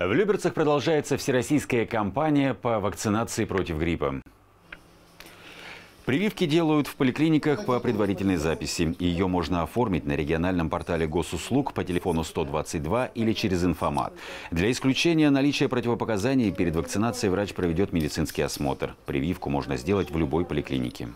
В Люберцах продолжается всероссийская кампания по вакцинации против гриппа. Прививки делают в поликлиниках по предварительной записи. Ее можно оформить на региональном портале госуслуг по телефону 122 или через информат. Для исключения наличия противопоказаний перед вакцинацией врач проведет медицинский осмотр. Прививку можно сделать в любой поликлинике.